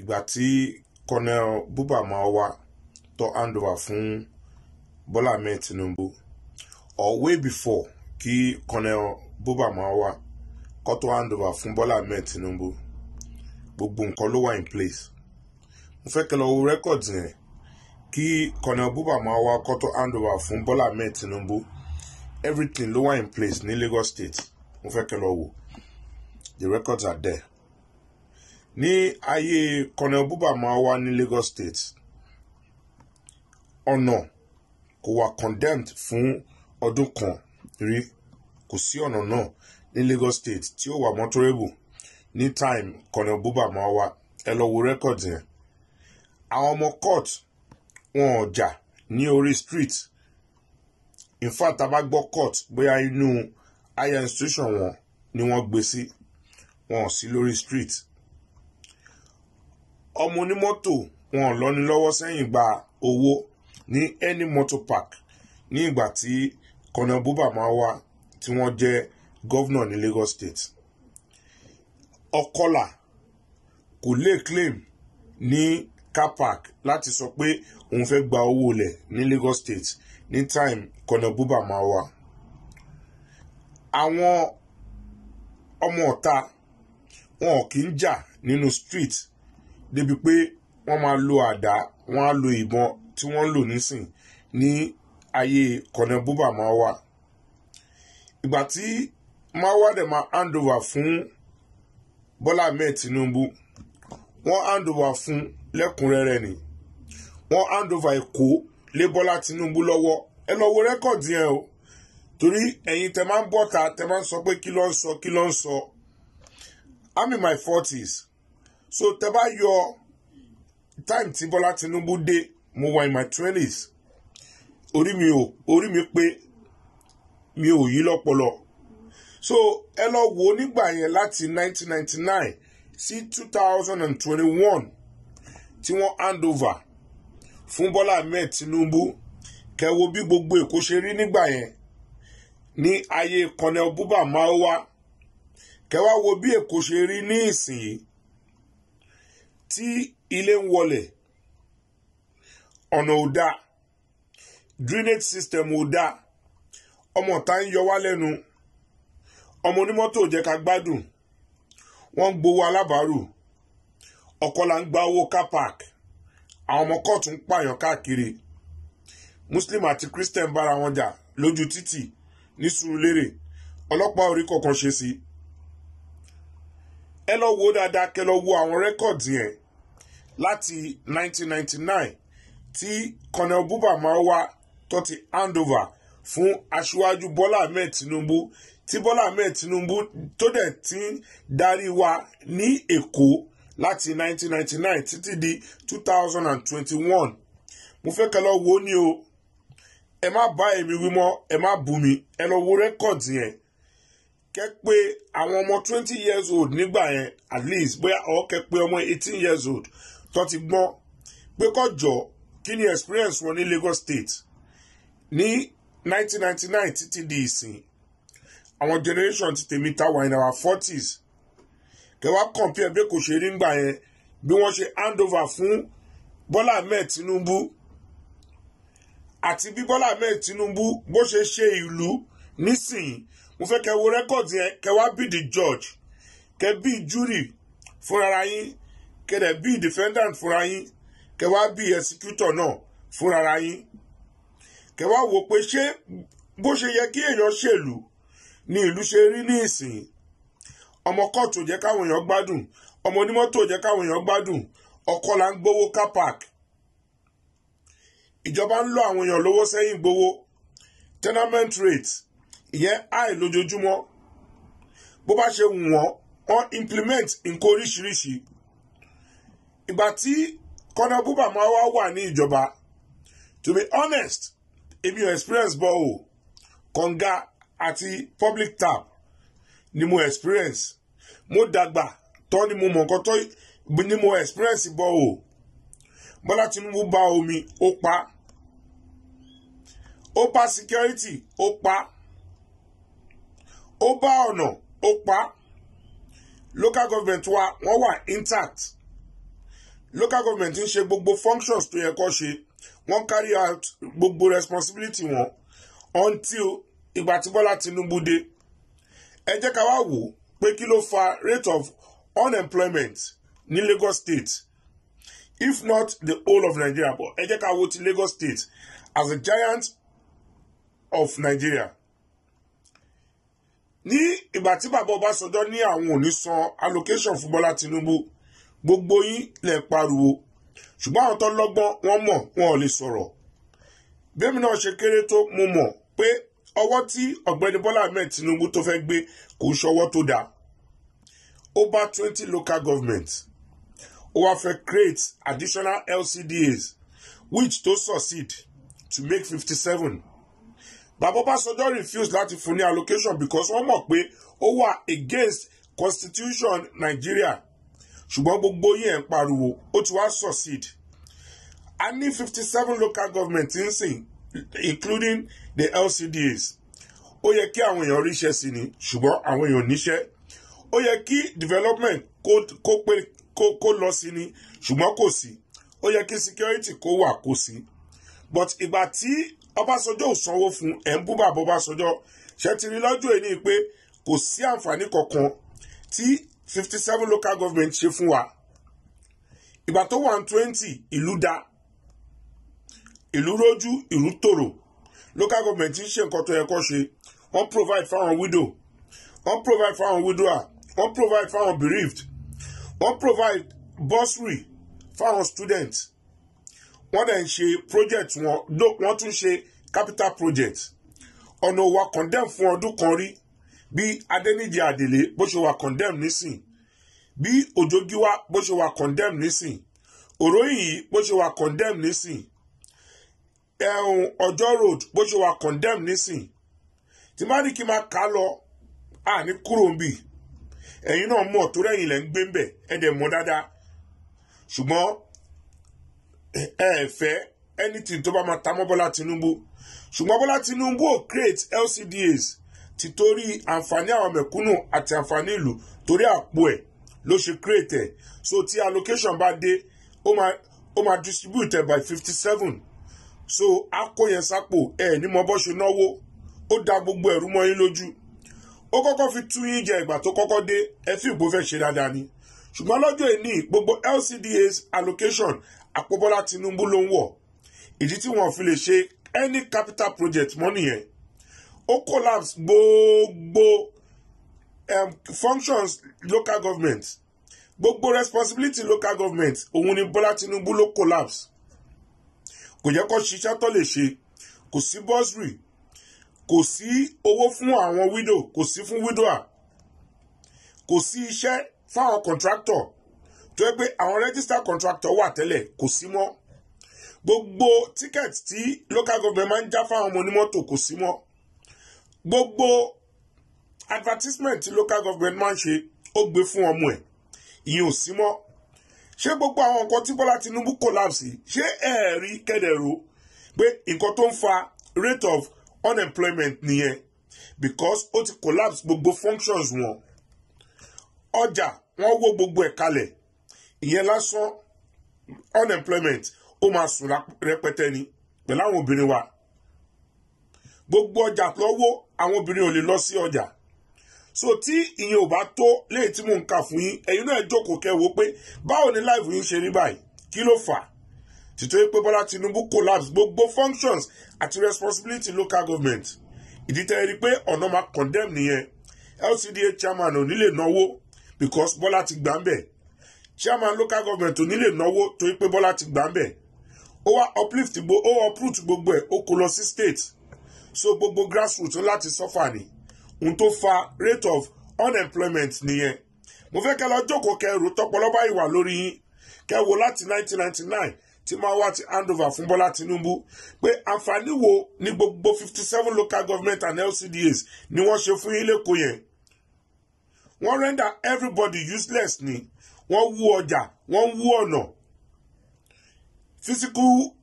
ìgbà tí colonel buba mawa tó hand over fún bọ́lá ahmed tinubu or way before kí colonel buba mawa kó tó hand over fún bọ́lá ahmed tinubu. Gbogbo nǹkan ló wà in place. Mo fẹ́ kẹ́ lọ wo records yẹn. Kí colonel buba mawa kó tó hand over fún bọ́lá ahmed tinubu everything ló wà in place ní lagos state. Mo fẹ́ kẹ́ lọ wò the records are there ní ayé colonel buba mawa ní lagos state. Ọ̀nà kò wà condemned fún ọdún kan rí. Kò sí ọ̀nà náà ní lagos state tí ó wà motorable ní time colonel buba mawa ẹ lọ wo records yẹn. Àwọn ọmọ court wọn ò jà ní orí street. In fact tá court bóyá inú higher institution wọn ni wọ́n gbé sí. Wọn ò sí lórí street ọmọ onímọ́tò wọn lọ́ni lọ́wọ́ sẹ́yìn gba owó ní any motor park ní ìgbà tí colonel buba máa wá tí wọ́n jẹ́ governor ní lagos state. Ọkọlà kò lè claim ní car park láti sọ pé òun fẹ́ gba owó lẹ̀ ní lagos state ní time colonel buba máa wá. Àwọn ọmọ ọ̀ta wọn kí ń jà nínú street débi pé wọ́n máa lo àdá wọ́n á lo ìbọn tí wọ́n lò nísìn ní ayé buba máa wá ìgbà tí wá dẹ̀ máa hand over fún bọ́lá ahmed tinubu wọ́n hand over fún lẹ́kùnrẹ́rẹ́ ni. Wọ́n hand over èkó lé bọ́lá tinubu lọ́wọ́. Ẹ lọ wo rẹ́kọ̀dì yẹn o. Torí ẹ̀yin tẹ máa ń bọ́ta tẹ máa ń sọ pé kí ló ń sọ kí ló ń sọ. I'm in my forties so tẹ bá yọ time tí bọ́lá tinubu dé mo wà in my twenties. Orí mi ò orí mi pé mi ò yí lọ́pọlọ. So ẹ lọ wo nígbà yẹn láti 1999 sí 2021 tí wọ́n hand over fún bọ́lá ahmed tinubu kẹwo bí gbogbo èkó ṣe rí nígbà yẹn. Ní ayé colonel buba maowa kẹwàá wo bí èkó ṣe rí ní ìsìn tí ilé ń wọlẹ̀ ọ̀nà ò dáa drainage system ò dáa ọmọ ọ̀tá ń yọ wá lẹ́nu ọmọ onímọ́tò jẹ́ ká gbádùn wọ́n ń gbowó alábàárù ọkọ̀ là ń gba owó car park àwọn ọmọ kóòtù ń pààyàn káàkiri muslim àti christian bára wọn jà lójú títì ní sùúrùlérè ọlọ́pàá orí kọ̀ọ̀kan ṣe sí ẹ lọ wo dáadáa kẹ lọ wo àwọn rẹ́kọ̀dì yẹn láti 1999 tí colonel buba wá tó ti hand over fún aṣíwájú bọ́lá ahmed tinubu tí bọ́lá ahmed tinubu tó dẹ̀ ti ń darí wa ní èkó láti 1999 títí di 2021 mo fẹ́ kẹ́ lọ wo ni o. Ẹ má bá èmi wí mọ́ ẹ má bú mi ẹ lọ wo rẹ́kọ̀dì yẹn. Kẹ́ pé àwọn ọmọ 20 years old nígbà yẹn at least bóyá ọ̀ kẹ́ pé ọmọ 18 years old tó ti gbọ́n pé kọjọ kí ni experience wọn ní lagos state ní 1999 títí di ìsìn. Àwọn generation ti tèmi ta wà in our forties. Kẹwàá compare bí kò ṣe rí ngbà yẹn bí wọ́n ṣe hand over fún bọ́lá ahmed tinubu àti bí bọ́lá ahmed tinubu bó ṣe ṣe ìlú nísìnyí. Mo fẹ́ kẹ́ wo rẹ́kọ̀dì yẹn kẹwàá bí the judge kẹ bí jury fúnra yín kẹdẹ bí defendant fúnra yín kẹwàá bí executor náà fúnra yín. Kẹwàá wò pé ṣé bó ṣe yẹ kí èèyàn ṣèlú ni ìlú ṣe rí ní ìsìn. Ọmọ kóòtù jẹ́ káwọn èèyàn gbádùn ọmọ onímọ́tò jẹ́ káwọn èèyàn gbádùn ọkọ là ń gbowó car park. Ìjọba ń lọ àwọn èèyàn lówó sẹ́yìn gbowó. Tenement rate ìyẹn high lójoojúmọ́. Bó bá ṣe wù wọ́n wọ́n implement nǹkan oríṣiríṣi ìgbà tí kọ́nà búbà máa wá wà ní ìjọba to be honest èmi ò experience bọ́ o. Kànga àti public tap ni mo experience. Mo dàgbà tọ́ ni mo mọ̀ nǹkan tó ni mo experience bọ́ o. Bọ́lá tinubu bá omi ó pa. Ó bá security ó pa. Ó bá ọ̀nà ó pa. Local government wa wọ́n wà intact local government ń ṣe gbogbo functions tó yẹ kó ṣe. Wọ́n carry out gbogbo responsibility wọn until ìgbà tí bọ́lá tinubu dé. Ẹ jẹ́ ká wá wò ó pé kí ló fa rate of unemployment ní lagos state. If not the whole of nigeria but ẹ jẹ́ ká wo ti lagos state as a giant of nigeria. Ní ìgbà tí bàbá ọbásanjọ́ ní àwọn ò ní san allocation fún bọ́lá tinubu gbogbo yín lè pariwo. Ṣùgbọ́n àwọn tó lọ́gbọ́n wọ́n mọ̀ wọn ò lè sọ̀rọ̀. Bẹ́ẹ̀ mi náà ṣe kéré tó mo mọ̀ pé ọwọ́ tí ọ̀gbẹ́ni bọ́lá ahmed tinubu tó fẹ́ gbé kò ṣọwọ́ tó dáa. Ó bá twenty local governments. Ó wá fẹ́ create additional lcdas which tó succeed to make fifty seven bàbá ọbásanjọ́ refuse láti fún ní allocation because wọ́n mọ̀ pé ó wà against constitution nigeria ṣùgbọ́n gbogbo yín ẹ̀ ń pariwo ó ti wá succeed. A ní fifty seven local government ń sìn including the lcdas ó yẹ kí àwọn èèyàn ríṣẹ́ sí ni ṣùgbọ́n àwọn èèyàn níṣẹ́. Ó yẹ kí development kó pé kó lọ sí ni ṣùgbọ́n kò sí. Ó yẹ kí security kó wà kò sí. But ìgbà tí ọbásanjọ́ ò sanwó fún ẹ̀ ń bú bàbá ọbásanjọ́. Ṣe ti rí lọ́jọ́ èní pé kò sí àǹfààní kankan tí fifty seven local government ṣe fún wa. Ìgbà tó wà ní twenty ìlú da ìlú rójú ìlú tòrò. Local government ń ṣe nǹkan tó yẹ kó ṣe. Wọ́n provide fáwọn widow. Wọ́n provide fáwọn widower. Wọ́n provide fáwọn bereaved. Wọ́n provide bursary fáwọn students wọ́n dẹ̀ ń ṣe project wọn. Wọ́n tún ṣe capital project. Ọ̀nà wa condemn fún ọdún kan rí bí adẹ́nìjì àdèlé bó ṣe wà condemn nísìn bí òjògíwá bó ṣe wà condemn nísìn òróyìn bó ṣe wà condemn nísìn ẹ̀hún ọjọ́ road bó ṣe wà condemn nísìn. Tí má ní kí n máa kà á lọ à ní kúrò ń bì. Ẹ̀yin náà mọ̀ tó rẹ̀yìn lẹ́ ń gbé ń bẹ̀ ẹ̀ dáadáa. Ṣùgbọ́n ẹ ẹ fẹ́ anything tó bá máa ta mọ́ bọ́lá tinubu ṣùgbọ́n bọ́lá tinubu ò create lcdas ti torí àǹfààní àwọn mẹ̀kúnnù àti àǹfààní ìlú torí àpò ẹ̀ ló ṣe create ẹ̀. So tí allocation bá dé ó máa ó máa distribute ẹ̀ by fifty seven so a kó yẹn sápò ẹ̀ ní mọ bọ́ ṣe náwó. Ó da gbogbo ẹ̀rú mọ́ yín lójú. Ó kọ́kọ́ fi tú yín jẹ ìgbà tó kọ́kọ́ dé ẹ fi ìgbó fẹ́ ṣe dáadáa ni. Ṣùgbọ́n lọ́jọ́ ìní gbogbo lcdas allocation àpòbọ́lá tinubu ló ń wọ̀. Ìdí tí wọ́n fi lè ṣe any capital project mọ́ nìyẹn ó collapse gbogbo um, functions local government. Gbogbo responsibility local government òun ni bọ́lá tinubu ló collapse. Kò jẹ́ kó ṣiṣẹ́ tó lè ṣe. Kò sí bursary. Kò sí owó fún àwọn widow. Kò sí fún widower. Kò sí iṣẹ́ fáwọn contractor. Tó yẹ pé àwọn register contractor wà tẹ́lẹ̀ kò sí mọ́. Gbogbo ticket tí local government máa ń já fáwọn ọmọ onímọ́tò kò sí mọ́ gbogbo advertisement local government máa ń ṣe ó gbé fún ọmọ ẹ̀. Ìyẹn ò sí mọ́. Ṣé gbogbo àwọn nǹkan tí bọ́lá tinubu collapse ṣé ẹ̀ẹ́rí kẹ́dẹ̀rú pé nǹkan tó ń fa rate of unemployment nìyẹn? Because ó ti collapse gbogbo functions wọn. Ọjà wọn wó gbogbo ẹ̀ kalẹ̀. Ìyẹn lásán unemployment ó máa sùn rẹpẹtẹ ni pẹ̀lú àwọn obìnrin wa. Gbogbo ọjà lọ́wọ́ àwọn obìnrin ò lè lọ sí ọjà. So tí ìyẹn ò bá tó léyìí tí mò ń kà fún yín ẹ̀yin náà jókòó kẹwò pé báwo ni láìfù yín ṣe rí báyìí? Kí ló fà tìtorí pé bọ́lá tinubu collapse gbogbo functions àti responsibility local government. Ìdí tẹ́ ẹ rí pé ọ̀nà máa condemn nìyẹn. Lcda chairman ò ní lè náwó because bọ́lá ti gbà ń bẹ̀. Chairman local government ò ní lè náwó torí pé bọ́lá ti gbà ń bẹ̀. Ó wá uplift gbó ó uproot gbogbo ẹ̀ ó kó lọ sí state so gbogbo grassroots ń láti suffer ni. Ohun tó fa rate of unemployment nìyẹn. Mo fẹ́ kẹ́ lọ jókòó kẹrù tọpọlọ bá ìwà lórí yín. Kẹ́ wo láti 1999 tí máa wá ti handover fún bọ́lá tinubu pé àǹfààní wo ní gbogbo 57 local government and lcdas ni wọ́n ṣe fún yín lẹ́kọ̀ọ́ yẹn? Wọ́n render everybody useless ni. Wọ́n wú ọjà wọ́n wú ọ̀nà. Physical